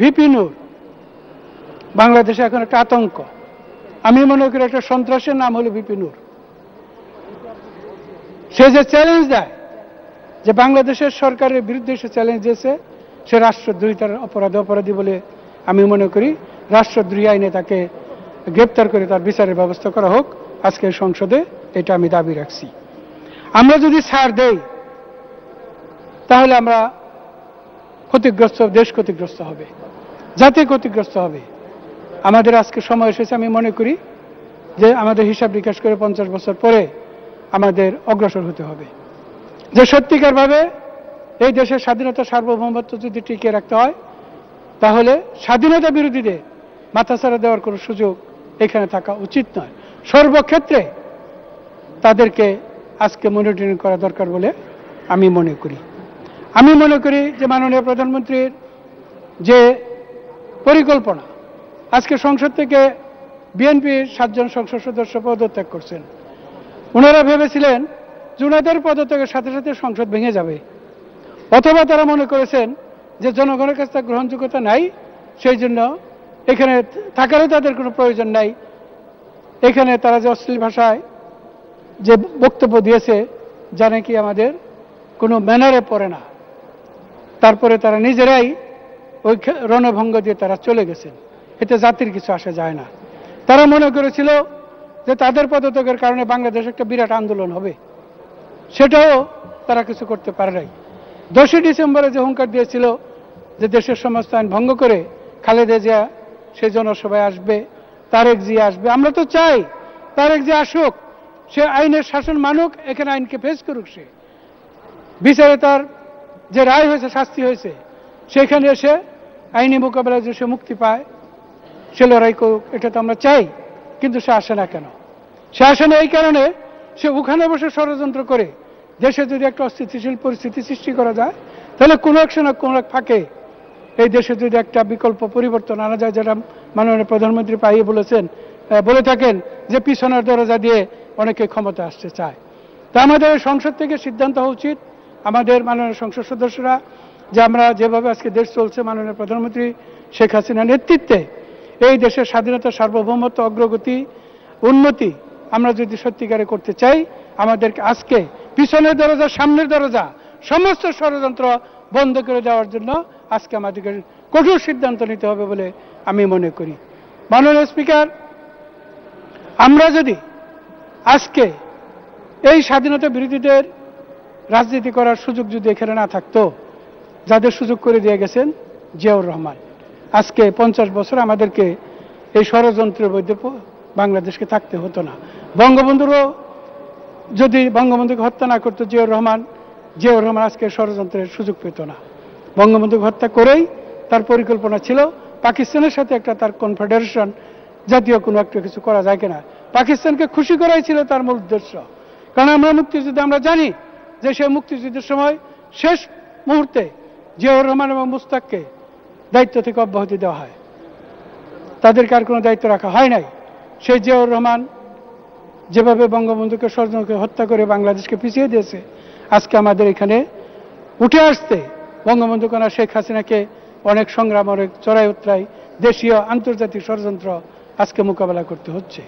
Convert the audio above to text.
VP নূর, বাংলাদেশে এখন একটা আতঙ্ক। আমি মনে করি একটা সন্ত্রাসের নাম হলো ভিপি নূর। সে যে চ্যালেঞ্জ দেয়, যে বাংলাদেশের সরকারের বিরুদ্ধে সে চ্যালেঞ্জ দিয়েছে, সে রাষ্ট্রদ্রোহিতার অপরাধ অপরাধী বলে আমি মনে করি, রাষ্ট্রদ্রোহী আইনে তাকে গ্রেপ্তার করে তার বিচারের ব্যবস্থা করা হোক, আজকে সংসদে এটা আমি দাবি রাখছি। আমরা যদি ছাড় দেই, তাহলে আমরা ক্ষতিগ্রস্ত, দেশ ক্ষতিগ্রস্ত হবে, জাতি ক্ষতিগ্রস্ত হবে। আমাদের আজকে সময় এসেছে, আমি মনে করি যে আমাদের হিসাব বিকাশ করে পঞ্চাশ বছর পরে আমাদের অগ্রসর হতে হবে। যে সত্যিকারভাবে এই দেশের স্বাধীনতা সার্বভৌমত্ব যদি টিকিয়ে রাখতে হয়, তাহলে স্বাধীনতা বিরোধীদের মাথাছাড়া দেওয়ার কোনো সুযোগ এখানে থাকা উচিত নয়। সর্বক্ষেত্রে তাদেরকে আজকে মনিটরিং করা দরকার বলে আমি মনে করি। আমি মনে করি যে মাননীয় প্রধানমন্ত্রীর যে পরিকল্পনা, আজকে সংসদ থেকে বিএনপির সাতজন সংসদ সদস্য পদত্যাগ করছেন। ওনারা ভেবেছিলেন যে ওনাদের পদত্যাগের সাথে সাথে সংসদ ভেঙে যাবে। অথবা তারা মনে করেছেন যে জনগণের কাছে তার গ্রহণযোগ্যতা নাই, সেই জন্য এখানে থাকারও তাদের কোনো প্রয়োজন নাই। এখানে তারা যে অশ্লীল ভাষায় যে বক্তব্য দিয়েছে, যা নাকি আমাদের কোনো ম্যানারে পড়ে না। তারপরে তারা নিজেরাই ওই রণভঙ্গ দিয়ে তারা চলে গেছেন। এতে জাতির কিছু আসে যায় না। তারা মনে করেছিল যে তাদের পদত্যাগের কারণে বাংলাদেশ একটা বিরাট আন্দোলন হবে। সেটাও তারা কিছু করতে পারে নাই। দশই ডিসেম্বরে যে হুঙ্কার দিয়েছিল যে দেশের সমস্ত আইন ভঙ্গ করে খালেদা জিয়া সেই জনসভায় আসবে, তারেক জিয়া আসবে, আমরা তো চাই তারেক জিয়া আসুক, সে আইনের শাসন মানুক, এখানে আইনকে ফেস করুক সে। বিচারে তার যে রায় হয়েছে, শাস্তি হয়েছে, সেখানে এসে আইনি মোকাবেলায় যে সে মুক্তি পায়, সে লড়াই করুক, এটা তো আমরা চাই, কিন্তু সে আসে না কেন? সে আসে না এই কারণে সে ওখানে বসে ষড়যন্ত্র করে, দেশে যদি একটা অস্থিতিশীল পরিস্থিতি সৃষ্টি করা যায়, তাহলে কোনো এক সময় কোনো এক ফাঁকে এই দেশে যদি একটা বিকল্প পরিবর্তন আনা যায়, যেটা মাননীয় প্রধানমন্ত্রী পাইয়ে বলেছেন বলে থাকেন যে পিছনের দরজা দিয়ে অনেকে ক্ষমতা আসতে চায়। তা আমাদের সংসদ থেকে সিদ্ধান্ত হওয়া উচিত। আমাদের মাননীয় সংসদ সদস্যরা, যে আমরা যেভাবে আজকে দেশ চলছে, মাননীয় প্রধানমন্ত্রী শেখ হাসিনার নেতৃত্বে, এই দেশের স্বাধীনতা, সার্বভৌমত্ব, অগ্রগতি, উন্নতি আমরা যদি সত্যিকারে করতে চাই, আমাদেরকে আজকে পিছনের দরজা, সামনের দরজা, সমস্ত ষড়যন্ত্র বন্ধ করে দেওয়ার জন্য আজকে আমাদেরকে কঠোর সিদ্ধান্ত নিতে হবে বলে আমি মনে করি। মাননীয় স্পিকার, আমরা যদি আজকে এই স্বাধীনতা বিরোধীদের রাজনীতি করার সুযোগ যদি এখানে না থাকতো, যাদের সুযোগ করে দিয়ে গেছেন জিয়াউর রহমান। আজকে পঞ্চাশ বছর আমাদেরকে এই ষড়যন্ত্রের মধ্যে বাংলাদেশকে থাকতে হতো না। বঙ্গবন্ধুরও যদি বঙ্গবন্ধুকে হত্যা না করতো জিয়াউর রহমান জিয়াউর রহমান আজকে ষড়যন্ত্রের সুযোগ পেত না। বঙ্গবন্ধুকে হত্যা করেই তার পরিকল্পনা ছিল পাকিস্তানের সাথে একটা তার কনফেডারেশন জাতীয় কোনো একটা কিছু করা যায় কিনা। পাকিস্তানকে খুশি করাই ছিল তার মূল উদ্দেশ্য। কারণ আমরা মুক্তিযুদ্ধে আমরা জানি যে সে মুক্তিযুদ্ধের সময় শেষ মুহূর্তে জিয়াউর রহমান এবং মুস্তাককে দায়িত্ব থেকে অব্যাহতি দেওয়া হয়। তাদেরকে আর কোনো দায়িত্ব রাখা হয় নাই। সেই জিয়াউর রহমান যেভাবে বঙ্গবন্ধুকে ষড়যন্ত্রকে হত্যা করে বাংলাদেশকে পিছিয়ে দিয়েছে, আজকে আমাদের এখানে উঠে আসতে বঙ্গবন্ধু কন্যা শেখ হাসিনাকে অনেক সংগ্রাম, অনেক চড়াই উত্তরাই দেশীয় আন্তর্জাতিক ষড়যন্ত্র আজকে মোকাবেলা করতে হচ্ছে।